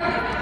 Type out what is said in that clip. you